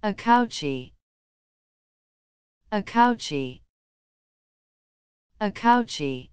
Akauchi. Akauchi. Akauchi.